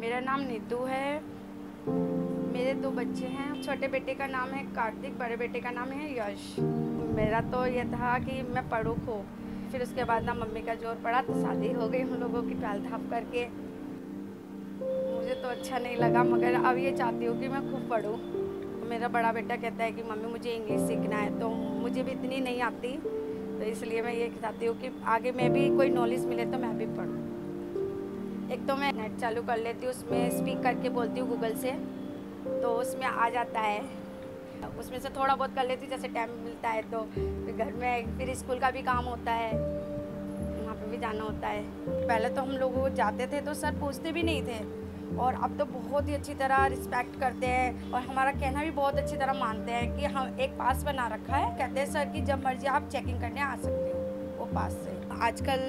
मेरा नाम नीतू है। मेरे दो बच्चे हैं। छोटे बेटे का नाम है कार्तिक, बड़े बेटे का नाम है यश। मेरा तो यह था कि मैं पढ़ूँ खूब। फिर उसके बाद ना मम्मी का ज़ोर पड़ा तो शादी हो गई हम लोगों की ट्वेल्थ हाफ़ करके। मुझे तो अच्छा नहीं लगा, मगर अब ये चाहती हूँ कि मैं खूब पढ़ूँ। मेरा बड़ा बेटा कहता है कि, मम्मी, मुझे इंग्लिश सीखना है। तो मुझे भी इतनी नहीं आती। तो इसलिए मैं ये चाहती हूँ कि आगे मैं भी कोई नॉलेज मिले तो मैं भी पढ़ूँ। एक तो मैं नेट चालू कर लेती हूँ, उसमें स्पीक करके बोलती हूँ गूगल से तो उसमें आ जाता है। उसमें से थोड़ा बहुत कर लेती हूँ, जैसे टाइम मिलता है तो। फिर घर में, फिर स्कूल का भी काम होता है, वहाँ पे भी जाना होता है। पहले तो हम लोग जाते थे तो सर पूछते भी नहीं थे, और अब तो बहुत ही अच्छी तरह रिस्पेक्ट करते हैं, और हमारा कहना भी बहुत अच्छी तरह मानते हैं कि हम एक पास बना रखा है। कहते हैं सर कि जब मर्ज़ी आप चेकिंग करने आ सकते हो, वो पास से। आजकल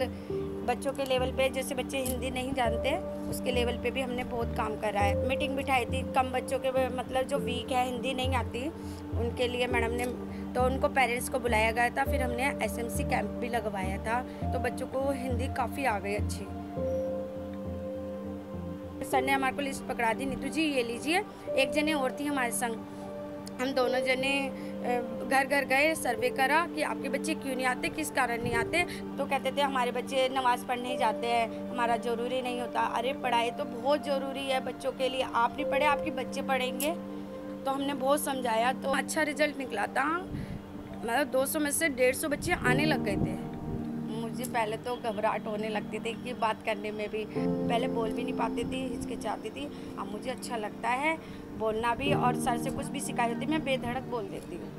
बच्चों के लेवल पे, जैसे बच्चे हिंदी नहीं जानते, उसके लेवल पे भी हमने बहुत काम करा है। मीटिंग बिठाई थी, कम बच्चों के मतलब जो वीक है, हिंदी नहीं आती, उनके लिए मैडम ने तो उनको पेरेंट्स को बुलाया गया था, फिर हमने एसएमसी कैंप भी लगवाया था तो बच्चों को हिंदी काफ़ी आ गई अच्छी। सर ने हमारे को लिस्ट पकड़ा दी, नीतू जी, ये लीजिए, एक जने और थी हमारे संग। हम दोनों जने घर घर गए, सर्वे करा कि आपके बच्चे क्यों नहीं आते, किस कारण नहीं आते। तो कहते थे, हमारे बच्चे नमाज़ पढ़ने जाते हैं, हमारा ज़रूरी नहीं होता। अरे, पढ़ाई तो बहुत ज़रूरी है बच्चों के लिए। आप नहीं पढ़े, आपके बच्चे पढ़ेंगे। तो हमने बहुत समझाया। तो अच्छा रिज़ल्ट निकला था। मतलब 200 में से 150 बच्चे आने लग गए थे। मुझे पहले तो घबराहट होने लगती थी कि बात करने में भी। पहले बोल भी नहीं पाती थी, हिचकिचाती थी। अब मुझे अच्छा लगता है, बोलना भी और सर से कुछ भी सिखाई होती, मैं बेधड़क बोल देती हूँ।